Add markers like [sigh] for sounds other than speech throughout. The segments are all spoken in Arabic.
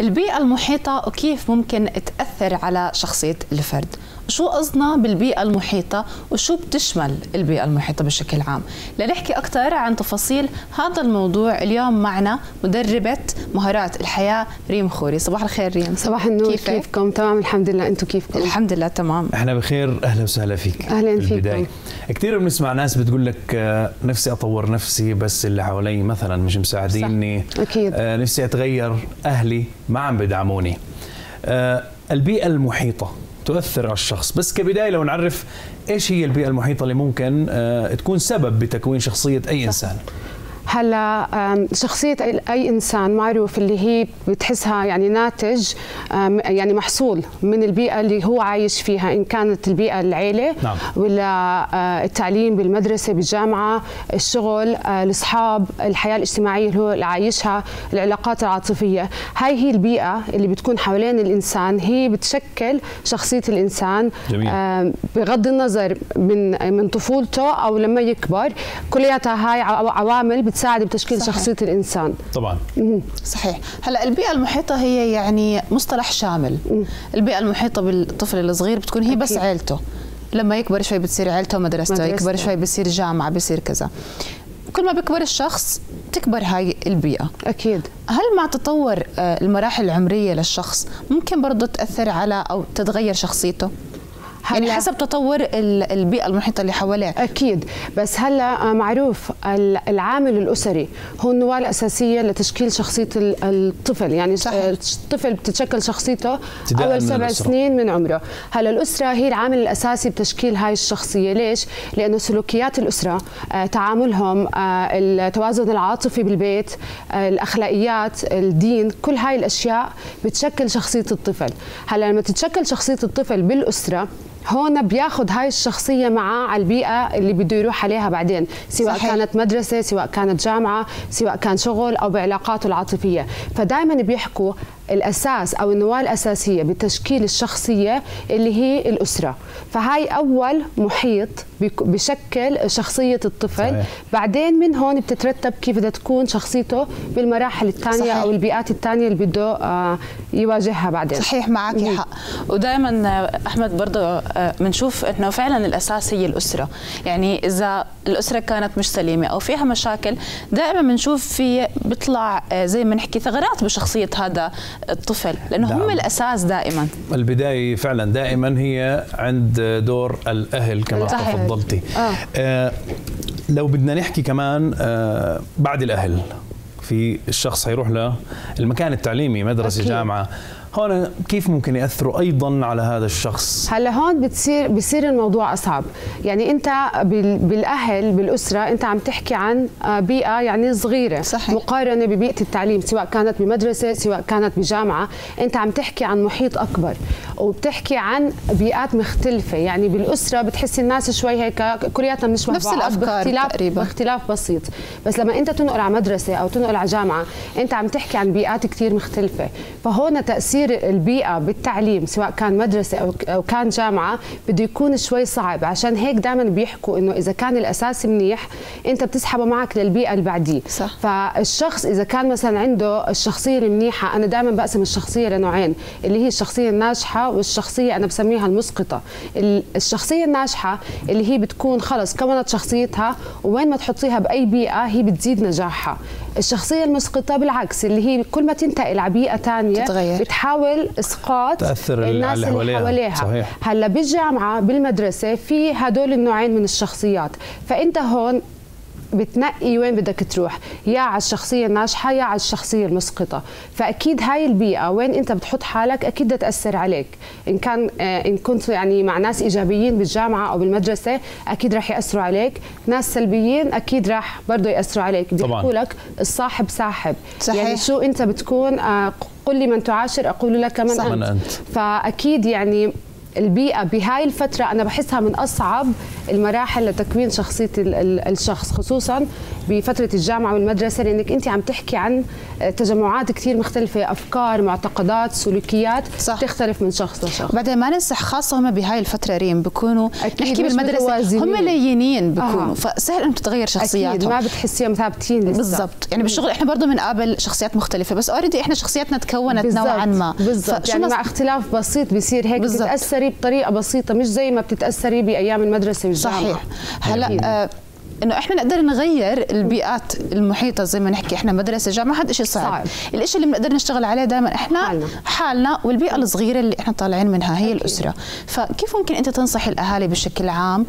البيئة المحيطة وكيف ممكن تأثر على شخصية الفرد؟ شو قصدنا بالبيئة المحيطة وشو بتشمل البيئة المحيطة بشكل عام؟ لنحكي أكثر عن تفاصيل هذا الموضوع. اليوم معنا مدربة مهارات الحياة ريم خوري. صباح الخير ريم. صباح النور. كيفك؟ كيفكم؟ تمام الحمد لله. أنتم كيفكم؟ الحمد لله تمام. إحنا بخير أهلا وسهلا فيك. أهلا فيكم. كثير بنسمع ناس بتقول لك آه، نفسي أطور نفسي بس اللي حوالي مثلا مش مساعديني. أكيد. آه نفسي أتغير. أهلي ما عم بدعموني. آه البيئة المحيطة. تؤثر على الشخص. بس كبداية لو نعرف إيش هي البيئة المحيطة اللي ممكن آه، تكون سبب بتكوين شخصية أي إنسان. هلا شخصية أي إنسان معروف اللي هي بتحسها يعني ناتج يعني محصول من البيئة اللي هو عايش فيها إن كانت البيئة العيلة نعم. ولا آه، التعليم بالمدرسة بالجامعة الشغل آه، الأصحاب الحياة الاجتماعية اللي هو عايشها العلاقات العاطفية هاي هي البيئة اللي بتكون حوالين الإنسان هي بتشكل شخصية الإنسان جميل. بغض النظر من من طفولته أو لما يكبر كلياتها هاي عوامل بتساعد بتشكيل صحيح. شخصية الإنسان. طبعا. صحيح. هلا البيئة المحيطة هي يعني مصطلح شامل. البيئة المحيطة بالطفل الصغير بتكون هي بس عيلته. لما يكبر شوي بتصير عيلته ومدرسته مدرسته. يكبر شوي بصير جامعة بصير كذا. كل ما بيكبر الشخص تكبر هاي البيئة. أكيد. هل مع تطور آه، المراحل العمرية للشخص ممكن برضه تأثر على أو تتغير شخصيته؟ يعني حسب تطور البيئة المحيطة اللي حواليه. أكيد. بس هلا معروف العامل الأسري هو النواة الأساسية لتشكيل شخصية الطفل. يعني صحيح. الطفل بتتشكل شخصيته أول سبع سنين من عمره. هلا الأسرة هي العامل الأساسي بتشكيل هاي الشخصية. ليش؟ لأنه سلوكيات الأسرة آه، تعاملهم آه، التوازن العاطفي بالبيت آه، الأخلاقيات الدين كل هاي الأشياء بتشكل شخصية الطفل. هلا لما تتشكل شخصية الطفل بالأسرة هون بياخذ هاي الشخصية معاه على البيئة اللي بده يروح عليها بعدين سواء صحيح. كانت مدرسة سواء كانت جامعة سواء كان شغل أو بعلاقاته العاطفية فدائما بيحكوا الأساس أو النواة الأساسية بتشكيل الشخصية اللي هي الأسرة. فهاي أول محيط بشكل شخصية الطفل. صحيح. بعدين من هون بتترتب كيف بدها تكون شخصيته بالمراحل الثانية أو البيئات الثانية اللي بده آه، يواجهها بعدين. صحيح معك حق. ودائما آه، أحمد برضه بنشوف آه، إنه فعلا الأساس هي الأسرة. يعني إذا الأسرة كانت مش سليمة أو فيها مشاكل دائما بنشوف في بيطلع زي ما نحكي ثغرات بشخصية هذا الطفل لأنه هم نعم. الأساس دائما البداية فعلا دائما هي عند دور الأهل كما تفضلتي آه. آه لو بدنا نحكي كمان آه بعد الأهل في الشخص حيروح للمكان التعليمي مدرسة أكيد. جامعة هون كيف ممكن يأثروا أيضا على هذا الشخص؟ هلا هون بتصير بصير الموضوع أصعب. يعني أنت بالأهل بالأسرة أنت عم تحكي عن آه، بيئة يعني صغيرة صحيح. مقارنة ببيئة التعليم سواء كانت بمدرسة سواء كانت بجامعة. أنت عم تحكي عن محيط أكبر وبتحكي عن بيئات مختلفة. يعني بالأسرة بتحسي الناس شوي هيك كلياتنا بنشبه نفس الأفكار باختلاف تقريبا. باختلاف بسيط. بس لما أنت تنقل على مدرسة أو تنقل على جامعة أنت عم تحكي عن بيئات كثير مختلفة. فهون تأثير تغيير البيئة بالتعليم سواء كان مدرسة أو كان جامعة بده يكون شوي صعب. عشان هيك دائما بيحكوا إنه إذا كان الأساس منيح أنت بتسحبه معك للبيئة اللي بعديه. صح. فالشخص إذا كان مثلا عنده الشخصية المنيحة أنا دائما بقسم الشخصية لنوعين اللي هي الشخصية الناجحة والشخصية أنا بسميها المسقطة. الشخصية الناجحة اللي هي بتكون خلص كونت شخصيتها وين ما تحطيها بأي بيئة هي بتزيد نجاحها. الشخصيه المسقطه بالعكس اللي هي كل ما تنتقل على بيئة ثانية بتحاول بتحاول إسقاط تأثر الناس اللي حواليها, حواليها. صحيح. هلأ بالجامعة بالمدرسة في هدول النوعين من الشخصيات فإنت هون بتنقي وين بدك تروح يا على الشخصية الناجحة يا على الشخصية المسقطة. فأكيد هاي البيئة وين أنت بتحط حالك أكيد بدها تأثر عليك. إن كان آه، إن كنت يعني مع ناس إيجابيين بالجامعة أو بالمدرسة أكيد راح يأثروا عليك. ناس سلبيين أكيد راح برضه يأثروا عليك. بيحكوا لك الصاحب ساحب. صحيح. يعني شو أنت بتكون؟ آه، قل لي من تعاشر أقول لك من أنت. أنت. فأكيد يعني البيئة بهاي الفترة أنا بحسها من أصعب المراحل لتكوين شخصية الشخص خصوصا بفترة الجامعة والمدرسة لأنك أنت عم تحكي عن تجمعات كثير مختلفة أفكار معتقدات سلوكيات صح. تختلف من شخص لشخص. بعدين ما ننسى خاصة هم بهاي الفترة ريم بكونوا نحكي بالمدرسة هم لينين بكونوا آه. فسهل انه تتغير شخصياتهم. أكيد ما بتحسيهم ثابتين لسه. بالضبط. يعني بالشغل إحنا برضه بنقابل شخصيات مختلفة بس اوريدي إحنا شخصياتنا تكونت نوعا ما. بالضبط. يعني مع اختلاف بسيط بيصير هيك بالزبط. بتتاثري بطريقة بسيطة مش زي ما بتتأثري بأيام المدرسة والجامعة. صحيح. هلأ آه إنه إحنا نقدر نغير البيئات المحيطة زي ما نحكي إحنا مدرسة جامعة هذا شيء صعب, صعب. الشيء اللي بنقدر نشتغل عليه دائما إحنا حالنا. حالنا والبيئة الصغيرة اللي إحنا طالعين منها هي أكيد. الأسرة. فكيف ممكن أنت تنصحي الأهالي بشكل عام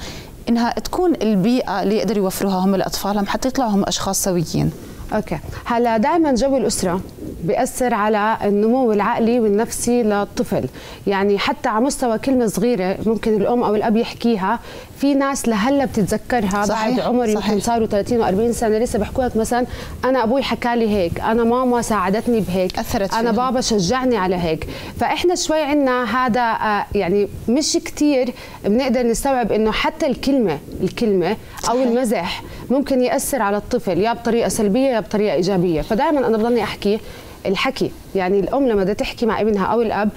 إنها تكون البيئة اللي يقدروا يوفروها هم لاطفالهم حتى يطلعوا هم أشخاص سويين؟ okay هلا دائما جو الأسرة بيأثر على النمو العقلي والنفسي للطفل يعني حتى على مستوى كلمة صغيرة ممكن الأم أو الأب يحكيها في ناس لهلا بتتذكرها صحيح. بعد عمر صحيح. يمكن صاروا 30 و40 سنة لسه بيحكوا لك مثلا أنا أبوي حكى لي هيك أنا ماما ساعدتني بهيك أثرت أنا فيهم. بابا شجعني على هيك فإحنا شوي عندنا هذا آه، يعني مش كتير بنقدر نستوعب إنه حتى الكلمة الكلمة أو المزح ممكن يأثر على الطفل يا بطريقة سلبية يا بطريقة إيجابية. فدائما أنا بضلني أحكي الحكي. يعني الأم لما بدها تحكي مع ابنها أو الأب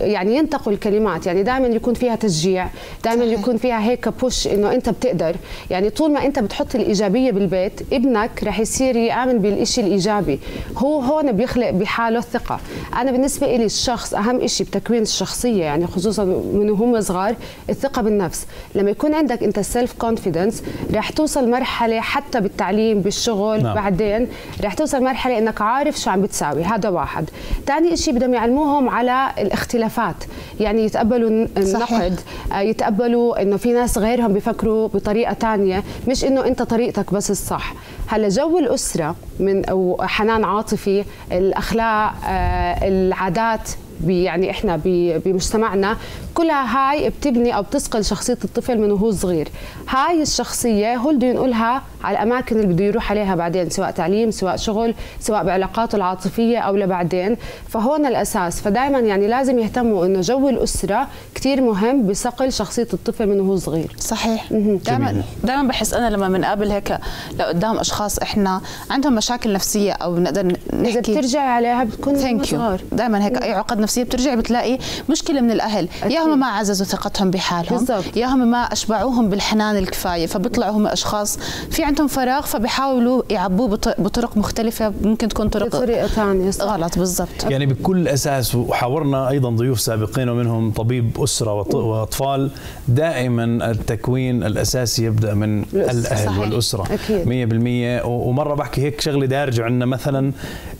يعني ينتقوا الكلمات يعني دائما يكون فيها تشجيع دائما يكون فيها هيك push إنه أنت بتقدر. يعني طول ما أنت بتحط الإيجابية بالبيت ابنك رح يصير يآمن بالشيء الإيجابي. هو هون بيخلق بحاله الثقة. أنا بالنسبة لي الشخص أهم شيء بتكوين الشخصية يعني خصوصا من هم صغار الثقة بالنفس. لما يكون عندك أنت self confidence رح توصل مرحلة حتى بالتعليم بالشغل نعم. بعدين رح توصل مرحلة إنك عارف شو عم بتساوي. هذا واحد. ثاني شيء بدهم يعلموهم على الاختلافات يعني يتقبلوا النقد آه، يتقبلوا إنه في ناس غيرهم بيفكروا بطريقة ثانية مش إنه أنت طريقتك بس الصح. هلأ جو الأسرة من أو حنان عاطفي الأخلاق آه، العادات يعني إحنا بمجتمعنا كلها هاي بتبني أو بتسقل شخصية الطفل من وهو صغير. هاي الشخصية هو بده ينقلها على الأماكن اللي بده يروح عليها بعدين سواء تعليم سواء شغل سواء بعلاقاته العاطفية أو لبعدين. فهون الأساس. فدائما يعني لازم يهتموا إنه جو الأسرة كثير مهم بصقل شخصية الطفل من وهو صغير. صحيح. دائما دائما بحس أنا لما بنقابل هيك لقدام أشخاص إحنا عندهم مشاكل نفسية أو بنقدر نحكي إذا بترجعي عليها بتكون صغار. دائما هيك أي عقد نفسيه بترجع بتلاقي مشكلة من الأهل. يا هم ما عززوا ثقتهم بحالهم. بالزبط. يا هم ما أشبعوهم بالحنان الكفاية فبيطلعوا هم أشخاص. في عندهم فراغ فبيحاولوا يعبوه بطرق مختلفة ممكن تكون طرق بطريقة ثانية غلط بالضبط. يعني بكل أساس وحاورنا أيضا ضيوف سابقين ومنهم طبيب أسرة وأطفال دائما التكوين الأساسي يبدأ من الأهل صحيح. والأسرة. أكيد. 100% ومرة بحكي هيك شغلة دارجة عندنا مثلا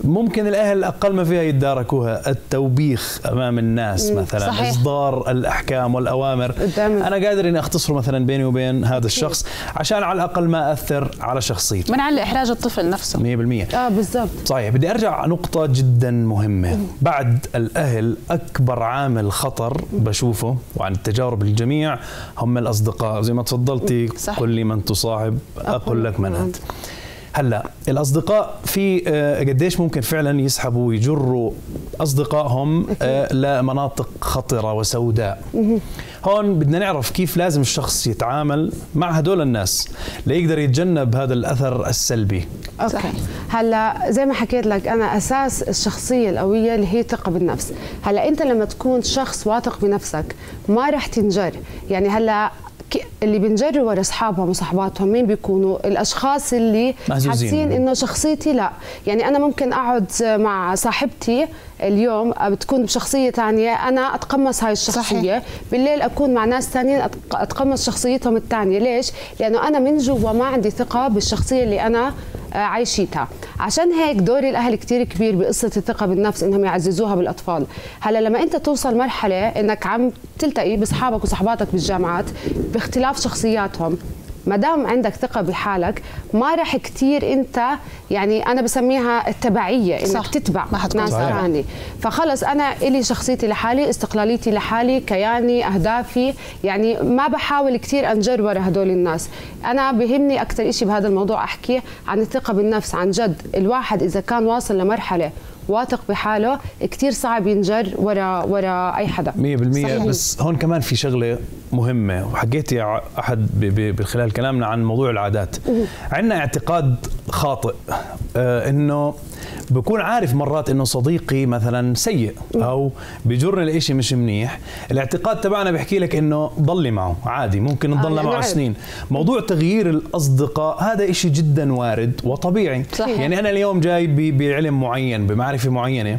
ممكن الأهل أقل ما فيها يتداركوها التوبيخ. أمام الناس مثلا صحيح. إصدار الأحكام والأوامر. قدام. أنا قادر إني اختصره مثلا بيني وبين هذا الشخص عشان على الأقل ما أثر على شخصيته منع إحراج الطفل نفسه. 100% آه بالضبط. صحيح. بدي أرجع نقطة جدا مهمة. بعد الأهل أكبر عامل خطر بشوفه وعن التجارب الجميع هم الأصدقاء. زي ما تفضلتي قل لي من تصاحب أقول لك من أنت. هلا الأصدقاء في آه، قديش ممكن فعلا يسحبوا ويجروا أصدقائهم آه، [laughs] لمناطق خطرة وسوداء. هون بدنا نعرف كيف لازم الشخص يتعامل مع هدول الناس ليقدر يتجنب هذا الأثر السلبي. أوكي. هلا زي ما حكيت لك أنا أساس الشخصية القوية اللي هي ثقه بالنفس. هلا أنت لما تكون شخص واثق بنفسك ما رح تنجر. يعني هلا اللي بنجروا ورا اصحابهم وصحباتهم مين بيكونوا؟ الأشخاص اللي حاسين إنه شخصيتي لا. يعني أنا ممكن أقعد مع صاحبتي اليوم بتكون بشخصية ثانية أنا أتقمص هاي الشخصية. صحيح. بالليل أكون مع ناس ثانيين أتقمص شخصيتهم الثانية ليش؟ لأنه أنا من جوا ما عندي ثقة بالشخصية اللي أنا عايشيتها. عشان هيك دور الاهل كتير كبير بقصة الثقة بالنفس إنهم يعززوها بالأطفال. هلا لما أنت توصل مرحلة إنك عم تلتقي بأصحابك وصحباتك بالجامعات باختلاف شخصياتهم ما دام عندك ثقة بحالك ما راح كثير انت يعني أنا بسميها التبعية إنك صح. تتبع ناس ثانية فخلص أنا إلي شخصيتي لحالي استقلاليتي لحالي كياني أهدافي يعني ما بحاول كثير أنجر ورا هدول الناس. أنا بهمني أكثر شيء بهذا الموضوع أحكي عن الثقة بالنفس عن جد. الواحد إذا كان واصل لمرحلة واثق بحاله كثير صعب ينجر ورا ورا أي حدا. 100% بس هون كمان في شغلة مهمة وحكيتي أحد خلال كلامنا عن موضوع العادات. عندنا اعتقاد خاطئ آه إنه بكون عارف مرات إنه صديقي مثلا سيء أو بجر لإشي مش منيح. الاعتقاد تبعنا بيحكي لك إنه ضلي معه عادي ممكن نضل آه يعني معه سنين. موضوع تغيير الأصدقاء هذا إشي جدا وارد وطبيعي. صحيح. يعني أنا اليوم جاي بعلم معين بمعرفة معينة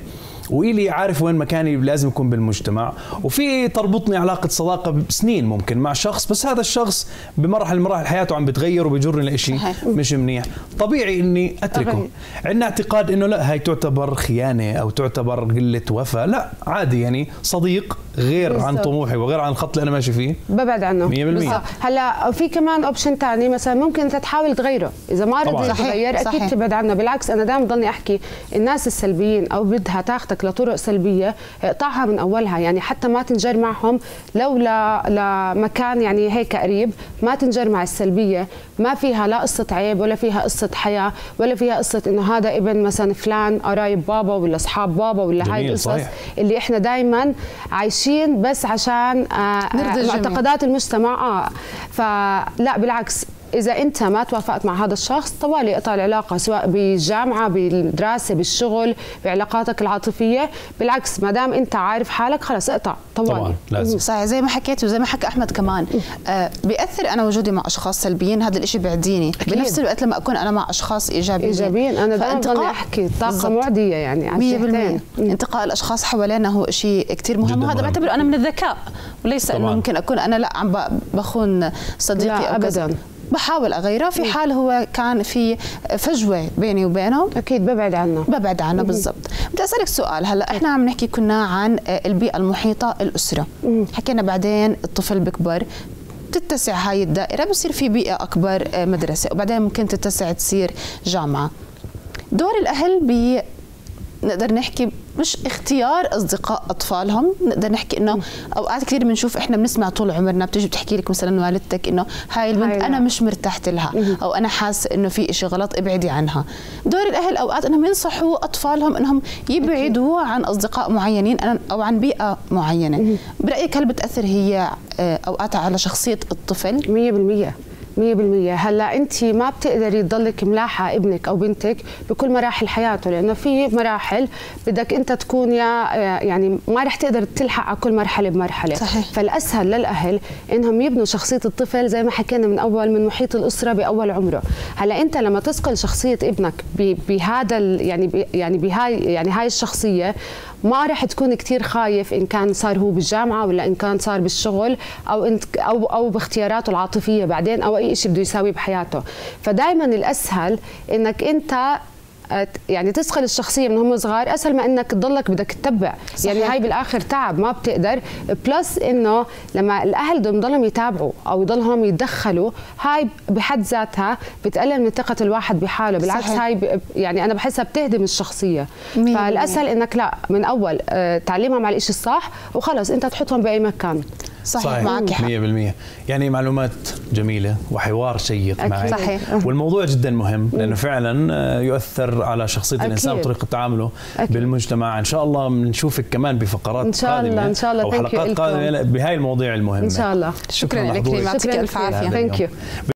وإلي عارف وين مكاني لازم يكون بالمجتمع. وفي تربطني علاقة صداقة بسنين ممكن مع شخص بس هذا الشخص بمرحلة مراحل حياته عم بتغير وبيجرني لإشي مش منيح. طبيعي إني أتركه. عندنا اعتقاد إنه لا هاي تعتبر خيانة أو تعتبر قلة وفاء. لا عادي يعني. صديق غير بالزبط. عن طموحي وغير عن الخط اللي أنا ماشي فيه. ببعد عنه. 100% هلا في كمان اوبشن ثاني مثلا ممكن أنت تحاول تغيره. إذا ما رضي يتغير أكيد تبعد عنه. بالعكس أنا دائما ضلني أحكي الناس السلبيين أو بدها تاخذك لطرق سلبية اقطعها من أولها. يعني حتى ما تنجر معهم. لو لمكان يعني هيك قريب ما تنجر مع السلبية. ما فيها لا قصة عيب ولا فيها قصة حياة ولا فيها قصة إنه هذا ابن مثلا فلان قرايب بابا ولا أصحاب بابا ولا هاي القصص اللي إحنا دائما عايشين بس عشان آه، معتقدات المجتمع. آه فلا بالعكس. إذا أنت ما توافقت مع هذا الشخص طوالي اقطع العلاقة سواء بالجامعة بالدراسة بالشغل بعلاقاتك العاطفية. بالعكس ما دام أنت عارف حالك خلص اقطع طوالي. طبعا لازم. صحيح زي ما حكيت وزي ما حكى أحمد كمان. آه بيأثر أنا وجودي مع أشخاص سلبيين هذا الشيء بيعديني. بنفس الوقت لما أكون أنا مع أشخاص إيجابيين. إيجابيين أنا دائما احكي طاقة معديه يعني 100% انتقاء الأشخاص حوالينا هو شيء كثير مهم وهذا بعتبره أنا من الذكاء وليس انه ممكن أكون أنا لا عم بخون صديقي لا أو ابدا. بحاول أغيره. في حال هو كان في فجوة بيني وبينه. أكيد ببعد عنه. ببعد عنه بالضبط. بدي أسألك سؤال. هلأ إحنا عم نحكي كنا عن البيئة المحيطة الأسرة. حكينا بعدين الطفل بكبر. تتسع هاي الدائرة بصير في بيئة أكبر مدرسة وبعدين ممكن تتسع تصير جامعة. دور الأهل ب نقدر نحكي مش اختيار أصدقاء أطفالهم. نقدر نحكي إنه أوقات كثير بنشوف إحنا بنسمع طول عمرنا بتيجي بتحكي لك مثلا والدتك إنه هاي البنت أنا مش مرتحت لها أو أنا حاسة إنه في شيء غلط ابعدي عنها. دور الأهل أوقات إنهم ينصحوا أطفالهم إنهم يبعدوا عن أصدقاء معينين أو عن بيئة معينة. برأيك هل بتأثر هي آه، أوقات على شخصية الطفل؟ 100% 100% هلا انت ما بتقدري تضلك ملاحقه ابنك أو بنتك بكل مراحل حياته لأنه في مراحل بدك انت تكون يا يعني ما رح تقدر تلحق على كل مرحلة بمرحلة. صحيح. فالأسهل للأهل إنهم يبنوا شخصية الطفل زي ما حكينا من أول من محيط الأسرة بأول عمره. هلا انت لما تسقل شخصية ابنك بهذا يعني يعني بهاي يعني هاي الشخصية ما رح تكون كثير خايف إن كان صار هو بالجامعة ولا إن كان صار بالشغل أو انت أو أو باختياراته العاطفية بعدين أو أي شيء بده يساويه بحياته. فدائما الأسهل إنك أنت يعني تسخل الشخصية من هم صغار أسهل ما إنك تضلك بدك تتبع. صحيح. يعني هاي بالآخر تعب ما بتقدر. بلس إنه لما الأهل بدهم يضلهم يتابعوا أو يضلهم يتدخلوا هاي بحد ذاتها بتقلل من ثقة الواحد بحاله. بالعكس صحيح. هاي يعني أنا بحسها بتهدم الشخصية. مين فالأسهل إنك لا من أول آه، تعلمهم على الشيء الصح وخلص أنت تحطهم بأي مكان. صحيح, صحيح. معك حق. 100% يعني معلومات جميلة وحوار شيق معك. صحيح. والموضوع جدا مهم لأنه فعلا آه، يؤثر على شخصية أكيد. الإنسان وطريقه تعامله أكيد. بالمجتمع. إن شاء الله بنشوفك كمان بفقرات إن شاء قادمة الله إن شاء الله. أو حلقات قادمة. بهاي المواضيع المهمة. شكرا شكرا لك يعطيك الف عافيه ثانك يو